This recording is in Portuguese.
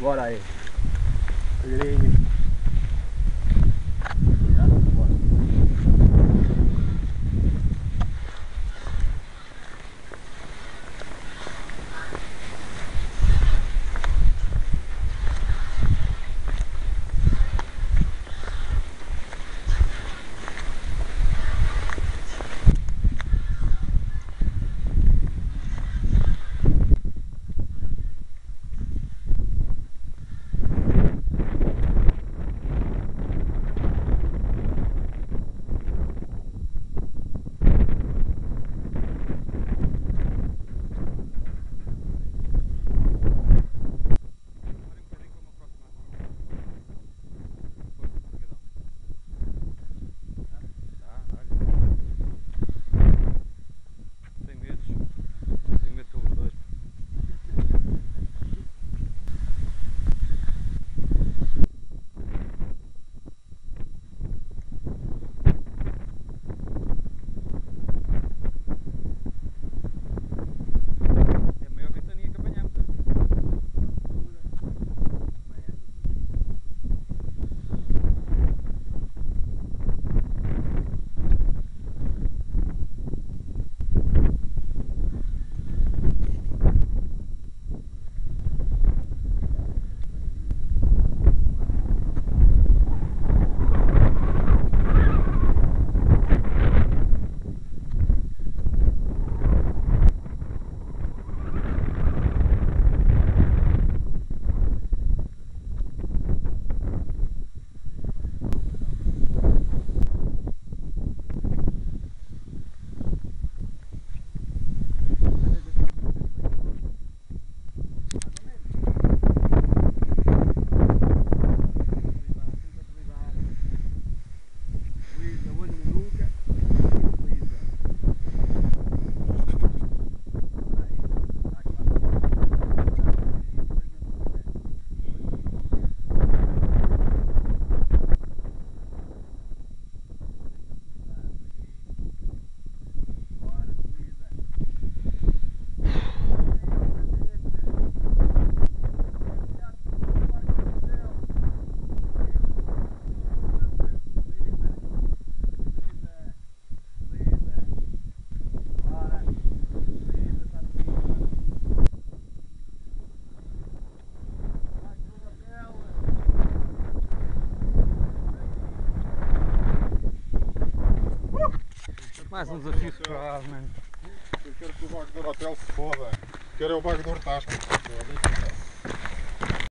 Voilà, allez. Mais um desafio suave, mano. Eu quero que o Vago do Hotel se foda. Quero é o Vago do Hortasco.